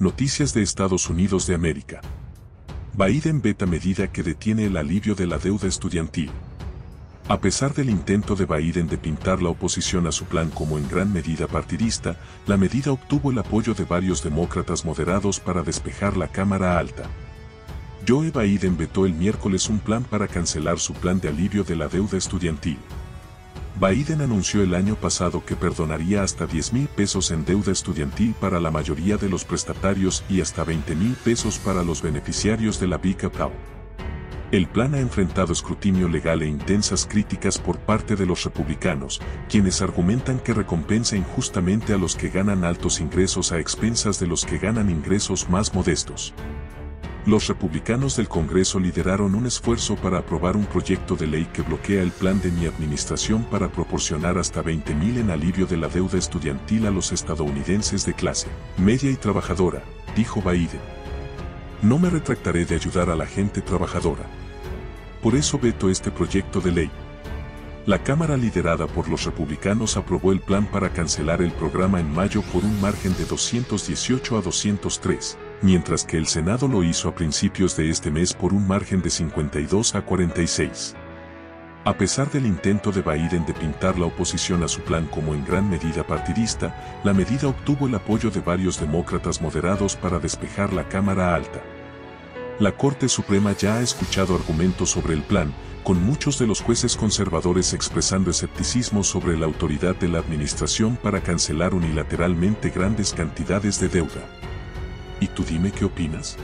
Noticias de Estados Unidos de América. Biden veta medida que detiene el alivio de la deuda estudiantil. A pesar del intento de Biden de pintar la oposición a su plan como en gran medida partidista, la medida obtuvo el apoyo de varios demócratas moderados para despejar la Cámara Alta. Joe Biden vetó el miércoles un plan para cancelar su plan de alivio de la deuda estudiantil. Biden anunció el año pasado que perdonaría hasta 10 mil pesos en deuda estudiantil para la mayoría de los prestatarios y hasta 20 mil pesos para los beneficiarios de la BICAPAU. El plan ha enfrentado escrutinio legal e intensas críticas por parte de los republicanos, quienes argumentan que recompensa injustamente a los que ganan altos ingresos a expensas de los que ganan ingresos más modestos los republicanos del Congreso lideraron un esfuerzo para aprobar un proyecto de ley que bloquea el plan de mi administración para proporcionar hasta 20 mil en alivio de la deuda estudiantil a los estadounidenses de clase media y trabajadora, dijo Biden. No me retractaré de ayudar a la gente trabajadora. Por eso veto este proyecto de ley. La Cámara liderada por los republicanos aprobó el plan para cancelar el programa en mayo por un margen de 218 a 203 mientras que el Senado lo hizo a principios de este mes por un margen de 52 a 46. A pesar del intento de Biden de pintar la oposición a su plan como en gran medida partidista, la medida obtuvo el apoyo de varios demócratas moderados para despejar la Cámara Alta. La Corte Suprema ya ha escuchado argumentos sobre el plan, con muchos de los jueces conservadores expresando escepticismo sobre la autoridad de la administración para cancelar unilateralmente grandes cantidades de deuda. ¿Y tú dime qué opinas?